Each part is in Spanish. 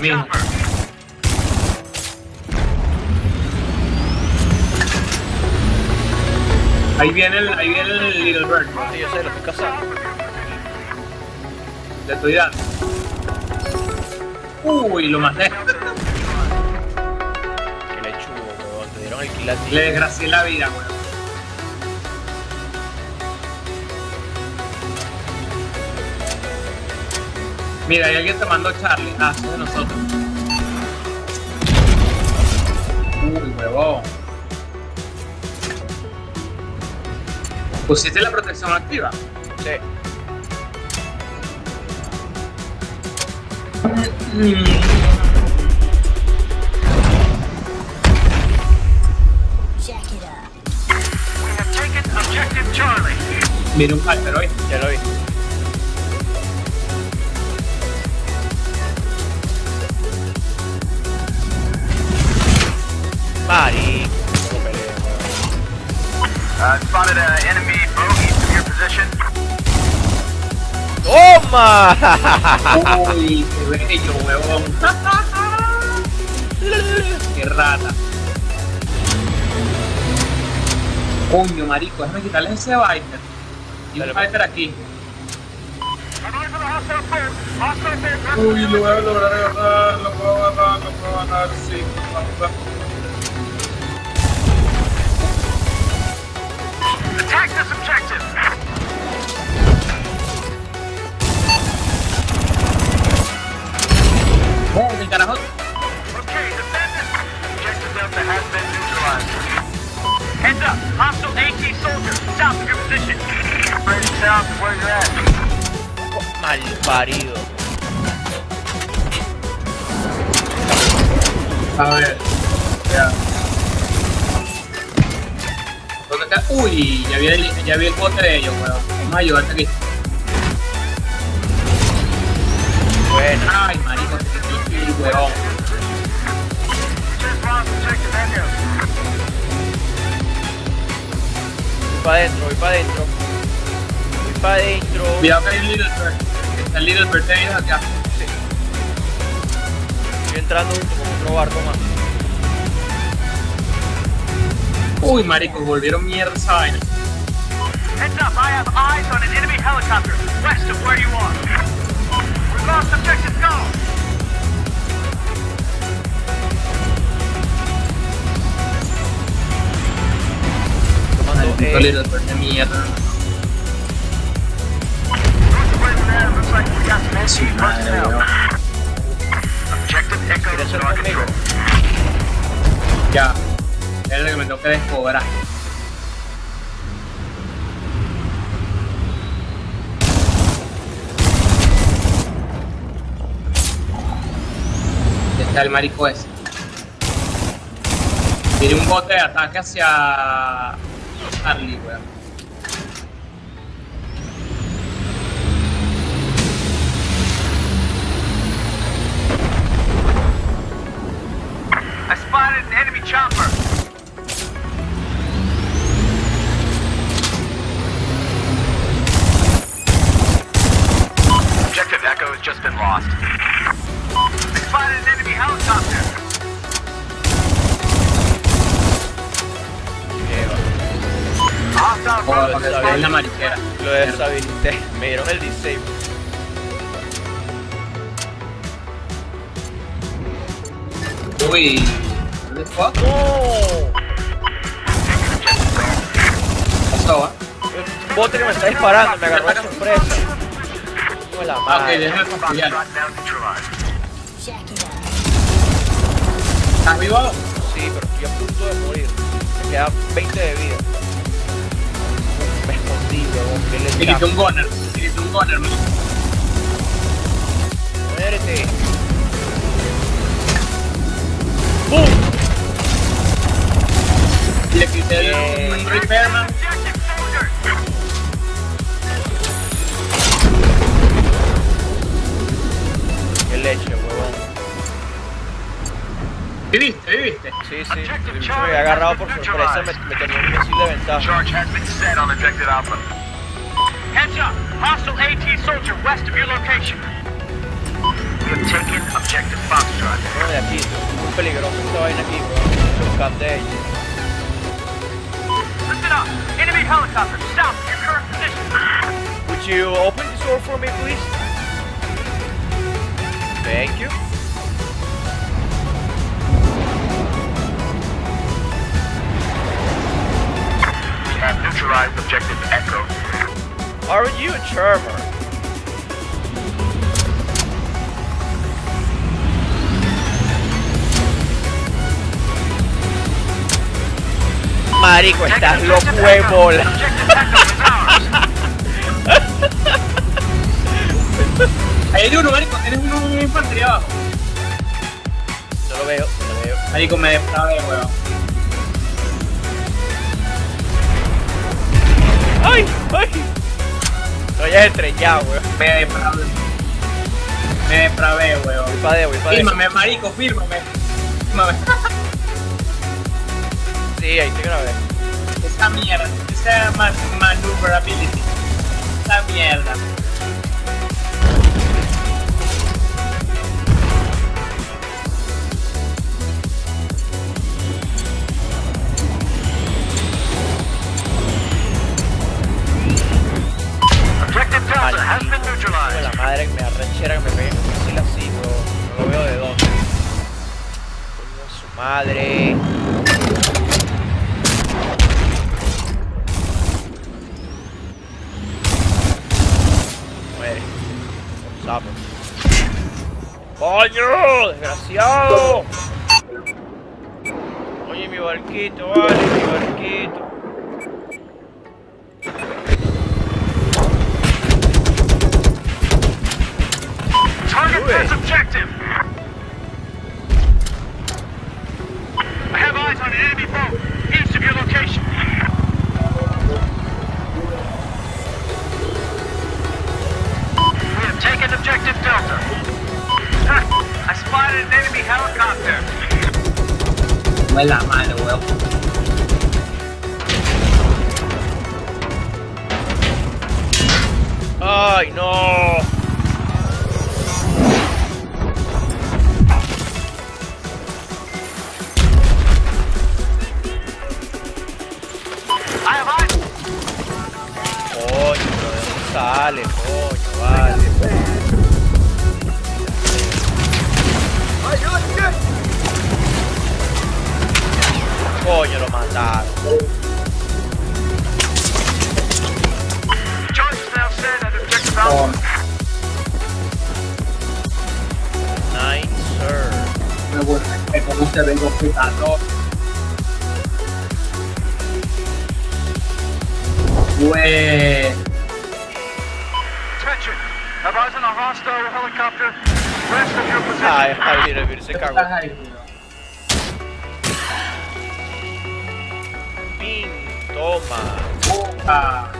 Venga. Ahí viene el, ahí viene el Little Bird. Sí, yo sé, lo estoy cazando. Le estoy dando. Uy, lo maté. Que le chubo, weón. Te dieron el kill. Le desgracié la vida, weón. Mira, hay alguien tomando Charlie. Ah, es de nosotros. Uy, huevón. ¿Pusiste la protección activa? Sí. Jack it up. We have taken objective Charlie. Mira un Piper hoy. Ya lo vi. Mari. Uh, spotted an enemy bogey from your position. ¡Toma! Uy, qué bello, huevón. qué rata. Coño, marico, déjame quitarle ese Viper. Y un pues. Viper aquí. Uy, lo voy a lograr agarrar, lo puedo agarrar, lo puedo agarrar, sí. Mal parido. A ver. Ya. ¿Dónde está? Uy, ya vi el, ya vi el bote de ellos, weón. Vamos a ayudarte aquí. Bueno. Ay, marico, qué difícil, weón. Para adentro, voy para adentro. Voy para adentro. Cuidado que hay un Little Bird. Está el Little Bird de ellos acá. Estoy entrando junto con otro barco más. Uy, marico, volvieron mierda esa vaina. Heads up. I have eyes on an enemy helicopter west of where you are. We lost objective Go. Weón. Objective Echo ¿Quieres is ser under conmigo? Ya. Es lo que me tengo que descobrar. Ya está el marico ese. Tiene un bote de ataque hacia Weón. I spotted an enemy chopper. Objective Echo has just been lost. Vea en la mariquera. Lo deshabilité. Me dieron el disable. Uy. ¿Dónde fue? ¡No! Pasó, ¿eh? Un bote que me está disparando, me agarró de sorpresa. Como la Ah, ok, déjame. ¿Estás vivo? Sí, pero estoy a punto de morir. Me queda 20 de vida. Me escondí, huevón. ¿Qué le Me quité un. Me quité un gunner, man. Le quité el ¿Viviste? ¿Viviste? Sí, sí. Me había agarrado por sorpresa. Me, me tenía un misil de ventaja. Charge has been set on objective Alpha. Heads up. Hostile AT soldier west of your location. We have taken objective Foxtrot. Uno de aquí, muy peligroso esta vaina aquí, weón. Buscan de ellos. Listen up. Enemy helicopter south of your current position. Would you open this door for me, please? Thank you. Have objective Echo. Are you a charmer? Marico, estás loco de bola. Objective Echo is ours. Ahí hay uno, marico. Tienes uno en infantería abajo. No lo veo, no lo veo. Marico, me depravé, weón. ¡Ay! Hayas estrellado, weón. Me depravé. Me depravé, weón. Fírmame, marico, fírmame. Fírmame. Sí, ahí te grabé. Esa mierda. Esa man maneuverability. Esa mierda. Madre. Muere. Sapo. ¡Coño! ¡Desgraciado! Oye, mi barquito, vale, mi barquito. Target this objective. Me la mano, weón. ¡Ay, no! West of your position. Ay, Javier, el virus se cagó. estás ahí, weón. Pin, toma. Ah,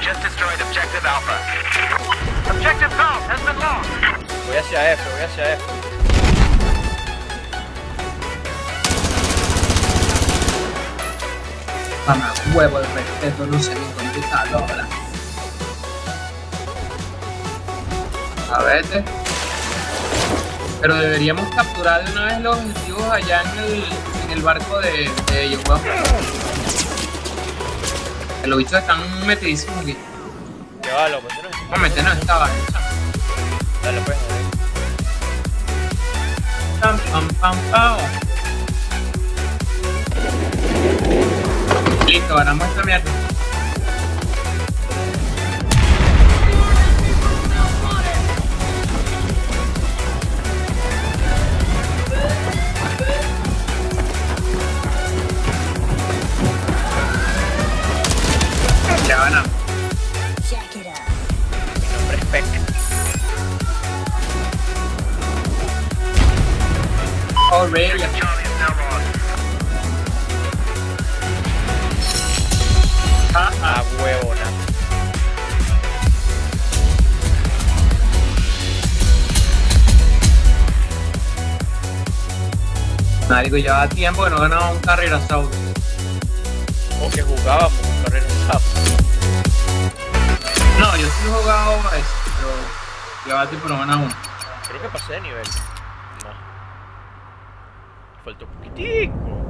Just destroyed objective Alpha. Objective Valve has been lost. Voy hacia F, voy hacia F. huevo de respeto, no sé ni computadora. A ver. te- Pero deberíamos capturar de una vez los objetivos allá en el, en el barco de, de ellos, weón. Los bichos están metidísimos aquí. Loco, tú no Vamos a meternos esta vaina. Dale, pues, dale. Pam, pam, pam, pam. Listo, ganamos esta mierda. Ya ganamos. Up. Mi nombre es Peck. Ah, huevona. Marico, llevaba tiempo que no ganaba un carrera South. O que jugábamos con carrera Zap. No, yo sí he jugado a ese, pero llevaba tipo no a uno. Creo que pasé de nivel. No. Faltó poquitico.